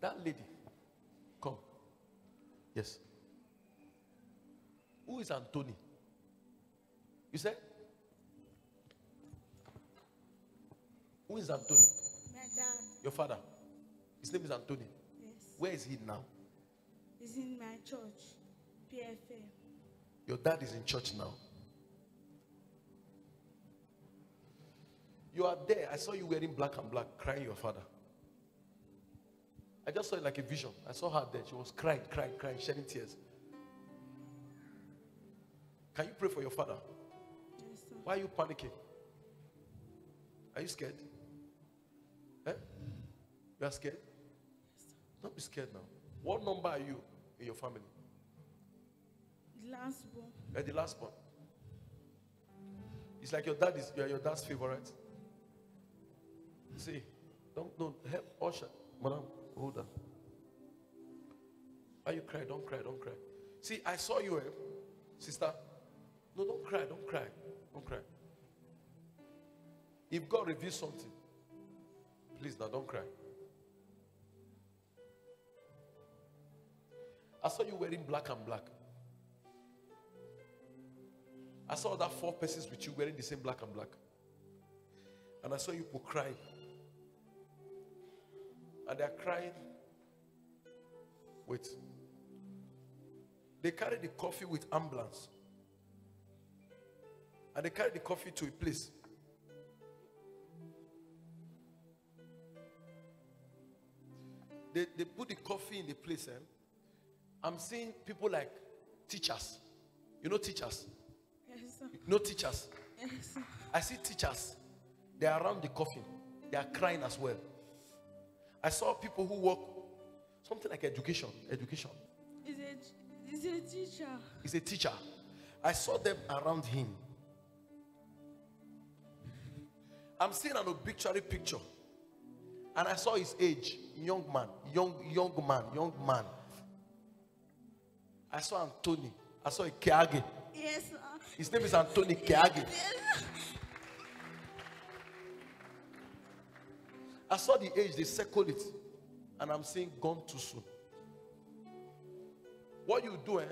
That lady. Come. Yes. Who is Anthony? You said? Who is Anthony? My dad, Your father. His name is Anthony. yes, Where is he now? He's in my church, PFM. Your dad is in church now. You are there. I saw you wearing black and black, crying your father. I just saw it like a vision. I saw her there. She was crying, crying, crying, shedding tears. Can you pray for your father? Yes, sir. Why are you panicking? Are you scared? Eh? You are scared? Don't be scared now. What number are you in your family? The last born. You're the last one. It's like your dad is you're your dad's favorite. See, don't don't help Usher. Madam, hold on. Why you cry? Don't cry, don't cry. See, I saw you, eh? sister. No, don't cry, don't cry, don't cry. If God reveals something, please now don't cry. I saw you wearing black and black. I saw that four persons with you wearing the same black and black. And I saw you people And they're crying. Wait. They carry the coffee with ambulance. And they carry the coffee to a place. They, they put the coffee in the place. Eh? I'm seeing people like teachers. You know teachers? Yes. No teachers. Yes. I see teachers. They are around the coffin. They are crying as well. I saw people who work something like education. Education. He's a, he's a teacher. He's a teacher. I saw them around him. I'm seeing an obituary picture. And I saw his age. Young man. Young, young man. Young man. I saw Anthony. I saw a Keage. Yes, sir. His name is Anthony Keage. Yes, I saw the age, they circled it. And I'm saying, gone too soon. What you do, eh?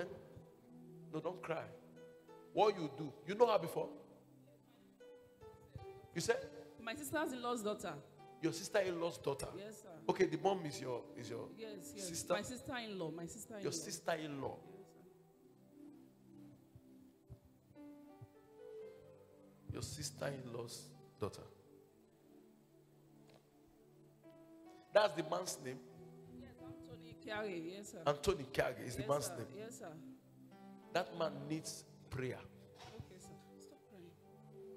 No, don't cry. What you do, you know her before? You said My sister's in law's daughter. your sister-in-law's daughter. Yes, sir. Okay, the mom is your is your Yes, yes. Sister? My sister in law. My sister in law. your sister-in-law. Your sister-in-law's daughter. That's the man's name. Yes, Anthony Kiari. Yes, sir. Anthony Kage is the man's sir. name. Yes, sir. That man needs prayer. Okay, sir. Stop crying.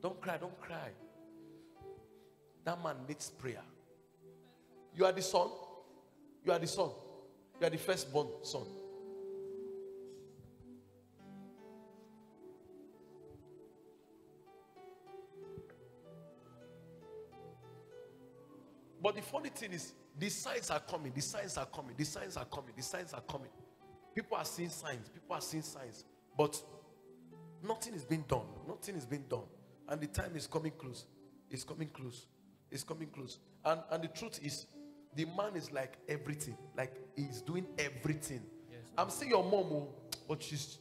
Don't cry, don't cry. That man needs prayer. You are the son. You are the son. You are the firstborn son. But the funny thing is, the signs are coming, the signs are coming, the signs are coming, the signs are coming. People are seeing signs, people are seeing signs, but nothing is being done. Nothing is being done. And the time is coming close. It's coming close. It's coming close. And and the truth is, the man is like everything. Like he's doing everything. I'm seeing your mom, oh, but she's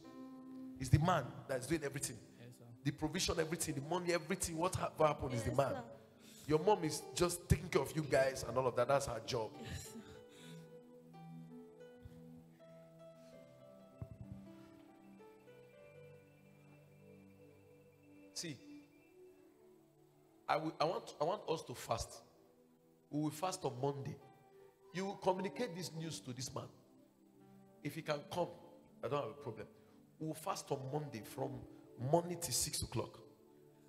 is the man that's doing everything. The provision, everything, the money, everything. What ha- what happened is the man. sir. Your mom is just taking care of you guys and all of that. That's her job. See, I, will, I, want, I want us to fast. We will fast on Monday. You will communicate this news to this man. If he can come, I don't have a problem. We will fast on Monday from morning till 6 o'clock.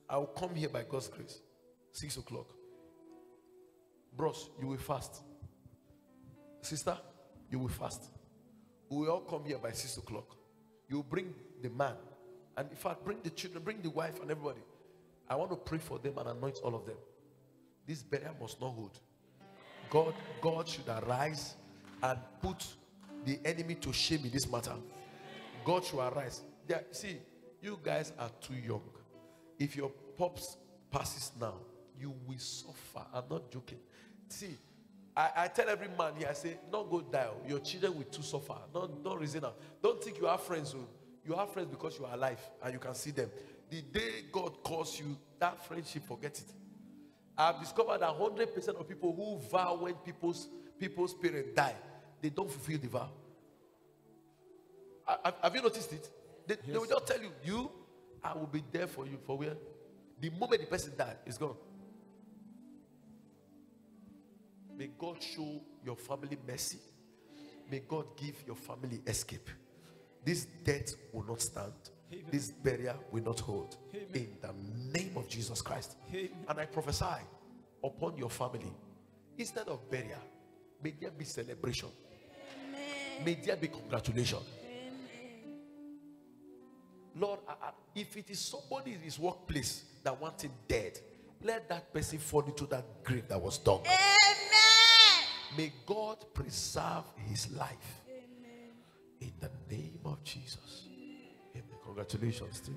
I will come here by God's grace. 6 o'clock. Bros, you will fast. Sister, you will fast. We will all come here by 6 o'clock. You bring the man. And in fact, bring the children, bring the wife and everybody. I want to pray for them and anoint all of them. This burial must not hold. God, God should arise and put the enemy to shame in this matter. God should arise. See, you guys are too young. If your pops passes now, you will suffer. I'm not joking. See, I, I tell every man here, I say, not go die. oh. Your children will too suffer. Not, not reason. now. Don't think you have friends. oh. You have friends because you are alive and you can see them. The day God calls you, that friendship, forget it. I've discovered that 100% of people who vow when people's people's parents die, they don't fulfill the vow. Ha- Have, you noticed it? They, they will just tell you, you, I will be there for you. For where? The moment the person died, it's gone. May God show your family mercy. May God give your family escape. This death will not stand. This burial will not hold. In the name of Jesus Christ. And I prophesy upon your family. Instead of burial, may there be celebration. May there be congratulation. Lord, I- I- if it is somebody in his workplace that wants him dead, let that person fall into that grave that was dug. May God preserve his life. In the name of Jesus. Amen. Congratulations, Steve.